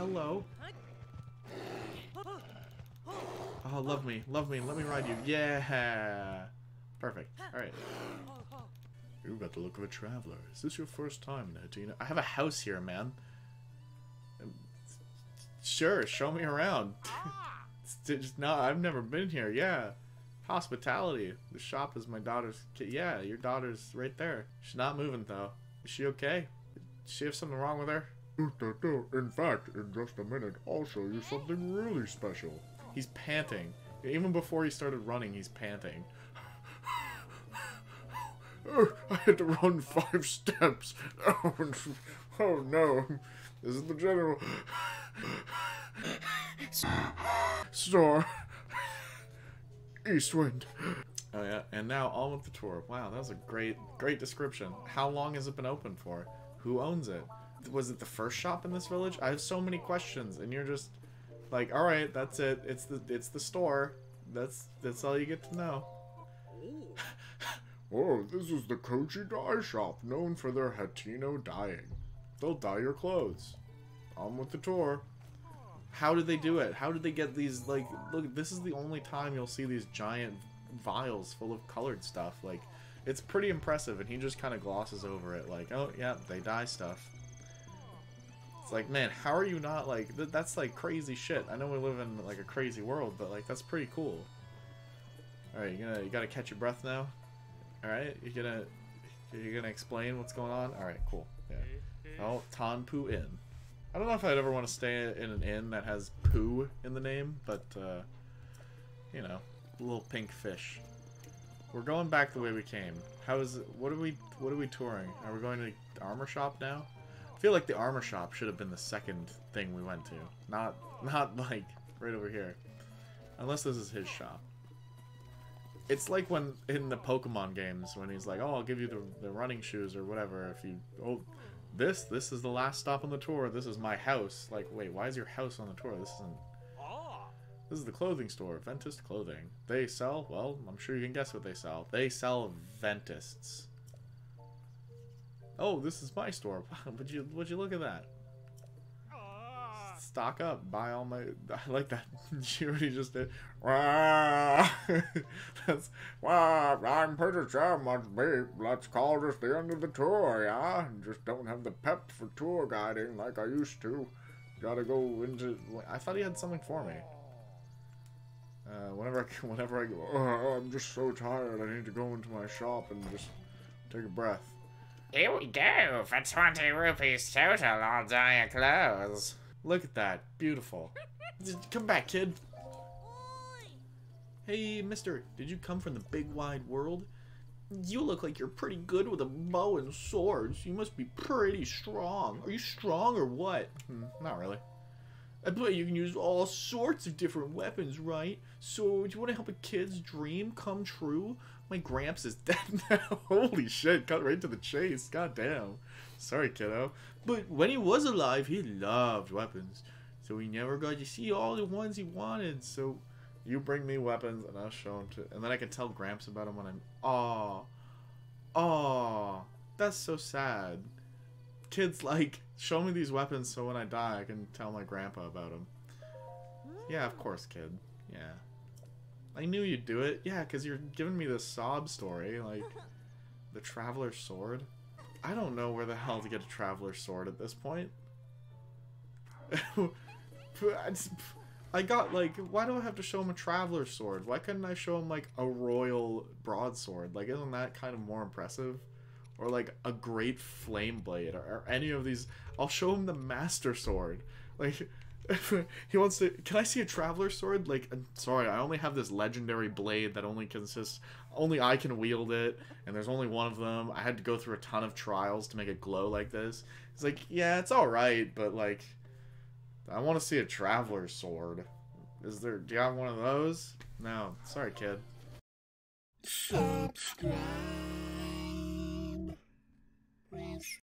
hello. Oh, love me, love me, let me ride you. Yeah. Perfect. Alright. You've got the look of a traveler. Is this your first time in Hateno? I have a house here, man. Sure, show me around. Just, no, I've never been here. Yeah. Hospitality. The shop is my daughter's. Yeah, your daughter's right there. She's not moving, though. Is she okay? Does she have something wrong with her? In fact, in just a minute, I'll show you something really special. He's panting. Even before he started running, he's panting. I had to run five steps. Oh, oh no. This is the general store. Eastwind. Oh yeah, and now on with the tour. Wow, that was a great, great description. How long has it been open for? Who owns it? Was it the first shop in this village? I have so many questions, and you're just like, all right, that's it. It's the, it's the store. That's, that's all you get to know. Oh, this is the Kochi Dye Shop, known for their Hateno dyeing. They'll dye your clothes. On with the tour. How did they do it? How did they get these? Like, look, this is the only time you'll see these giant vials full of colored stuff. Like, it's pretty impressive, and he just kind of glosses over it. Like, oh yeah, they dye stuff. It's like, man, how are you not like? Th- that's like crazy shit. I know we live in like a crazy world, but like that's pretty cool. All right, you gonna you gotta catch your breath now. All right, you gonna you gonna explain what's going on. All right, cool. Yeah. Oh, Ton Pu Inn. I don't know if I'd ever want to stay in an inn that has poo in the name, but uh, you know, little pink fish. We're going back the way we came. How is it? What are we? What are we touring? Are we going to the armor shop now? I feel like the armor shop should have been the second thing we went to, not not like right over here, unless this is his shop. It's like when in the Pokemon games when he's like, "Oh, I'll give you the, the running shoes or whatever if you oh this this is the last stop on the tour. This is my house." Like, wait, why is your house on the tour? This isn't. This is the clothing store, Ventest Clothing. They sell, well, I'm sure you can guess what they sell. They sell Ventists. Oh, this is my store. would you would you look at that? Stock up, buy all my. I like that. she just did. That's wah! I'm pretty sure must be. Let's call this the end of the tour, yeah? Just don't have the pep for tour guiding like I used to. Gotta go into. I thought he had something for me. Uh, whenever I, whenever I go, Oh, I'm just so tired. I need to go into my shop and just take a breath. Here we go for 20 rupees total on your clothes. Look at that, beautiful. Come back, kid. Hey, mister, did you come from the big wide world? You look like you're pretty good with a bow and swords. You must be pretty strong. Are you strong or what? Hmm, not really. I you can use all sorts of different weapons, right? So, do you want to help a kid's dream come true? My gramps is dead now. Holy shit, cut right to the chase. God damn. Sorry, kiddo. But when he was alive, he loved weapons. So he never got to see all the ones he wanted. So you bring me weapons and I'll show him to and then I can tell Gramps about him when I'm Aw. Aw. That's so sad. Kids like, show me these weapons so when I die I can tell my grandpa about them. Yeah, of course, kid. Yeah. I knew you'd do it. Yeah, because you're giving me this sob story, like the Traveler's Sword. I don't know where the hell to get a Traveler's Sword at this point. I I got like, why do I have to show him a Traveler's Sword? Why couldn't I show him like a Royal Broadsword? Like, isn't that kind of more impressive? Or like a Great Flame Blade, or, or any of these. I'll show him the Master Sword. Like, he wants to. Can I see a traveler Sword? Like, I'm sorry, I only have this legendary blade that only consists. Only I can wield it, and there's only one of them. I had to go through a ton of trials to make it glow like this. It's like, yeah, it's alright, but like. I want to see a traveler Sword. Is there. Do you have one of those? No. Sorry, kid. subscribe. Vamos.